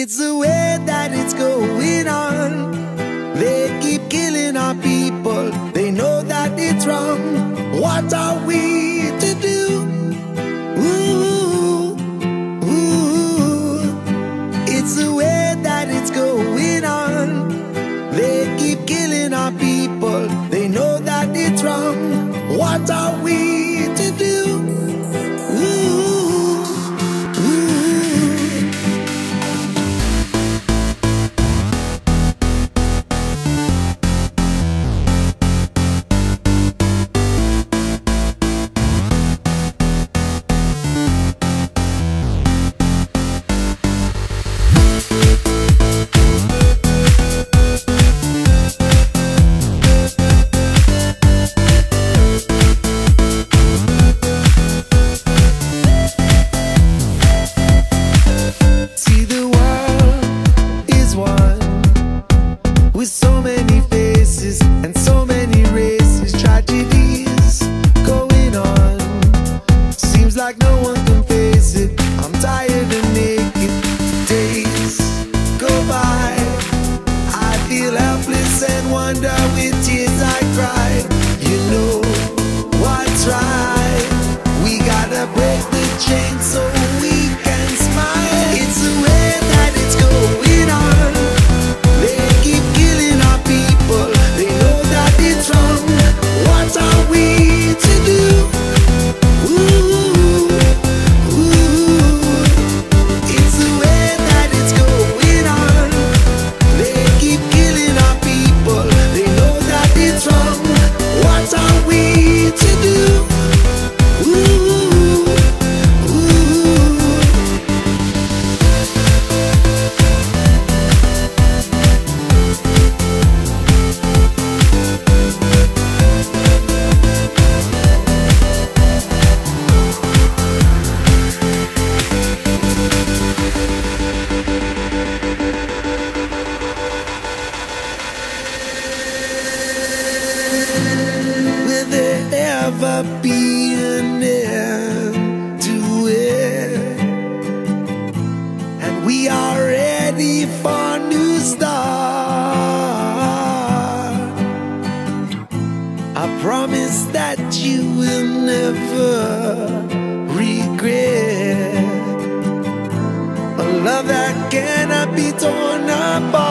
It's the way that it's going on. They keep killing our people. They know that it's wrong. What are we to do? Ooh, ooh. It's the way that it's going on. They keep killing our people. They know that it's wrong. What are we with so many faces and so many races, tragedies going on. Seems like no one can face it. I'm tired of naked days go by. I feel helpless and wonder with tears there ever be an end to it? And we are ready for a new start. I promise that you will never regret a love that cannot be torn apart.